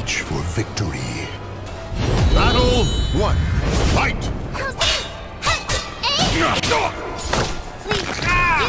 reach for victory. Battle one. Fight! Please, ah!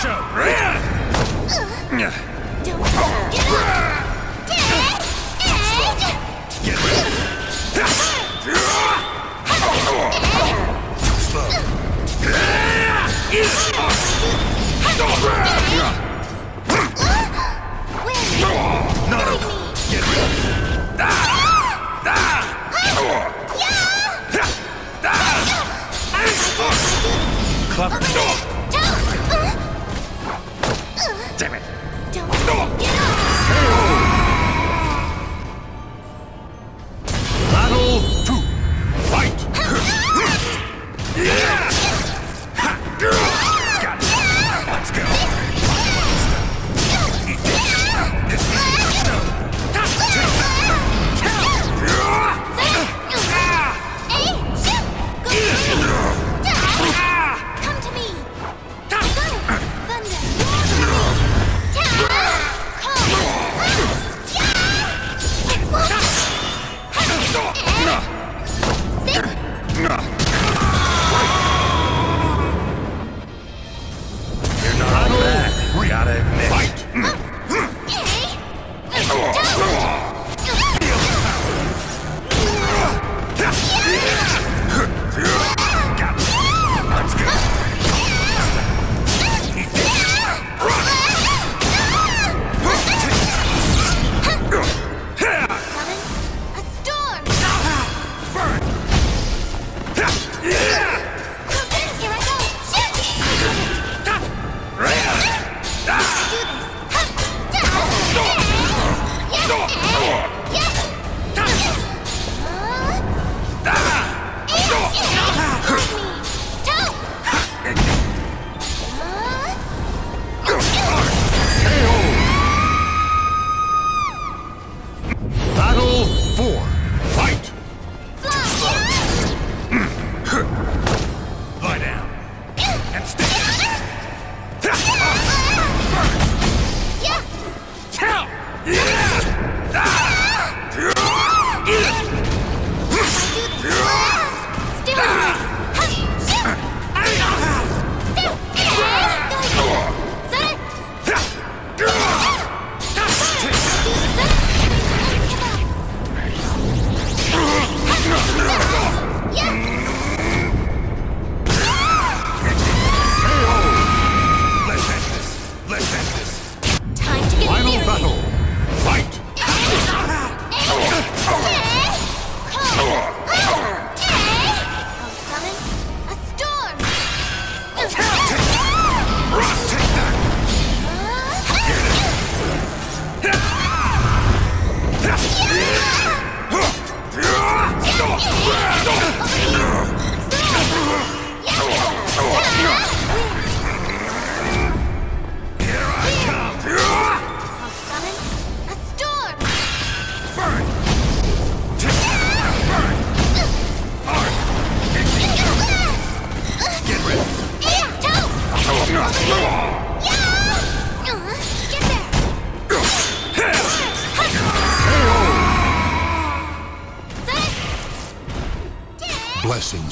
show, right? Don't get up! Dead egg! Get Not a... Get rid of... Ah! Ah! Yeah! Ah! Clever.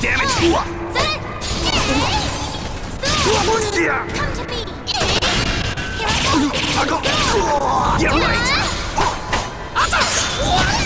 Damn it! Yeah. Come to me! Here I go! I go. Yeah, right! Attack!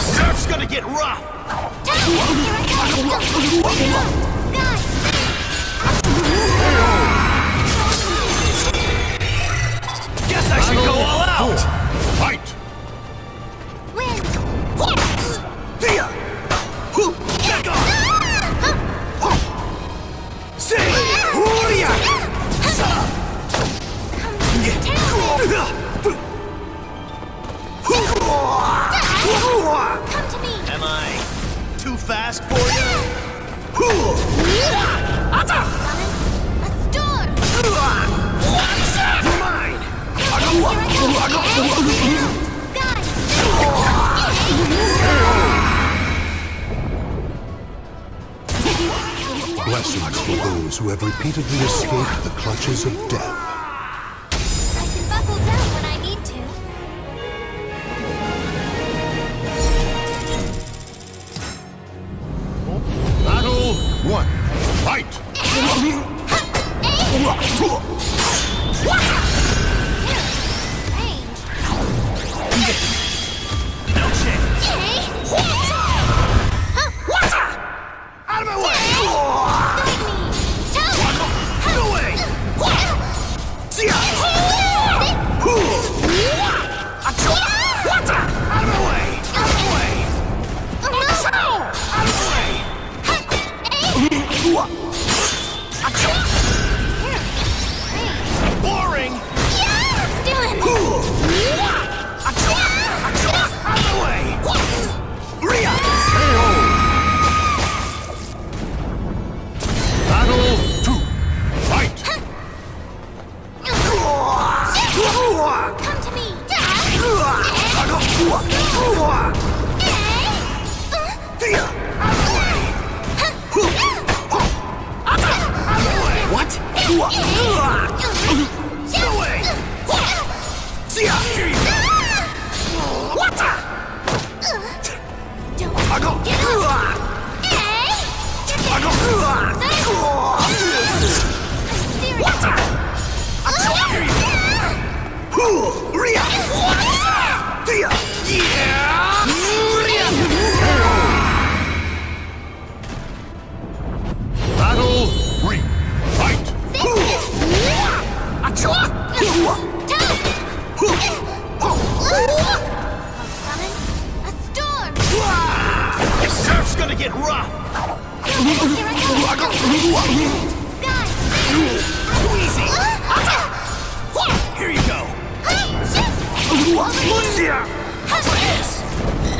Surf's gonna get rough! Down! Here it comes! Sky! Guess I should go who have repeatedly escaped the clutches of death.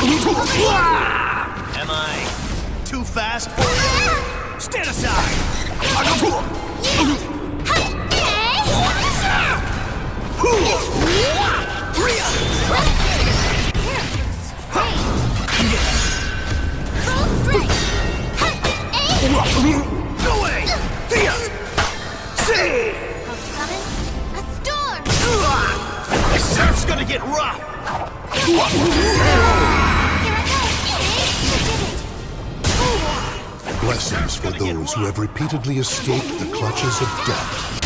Am I too fast for you? Stand aside! No way! Thea! See! This surf's gonna get rough! Who have repeatedly escaped the clutches of death.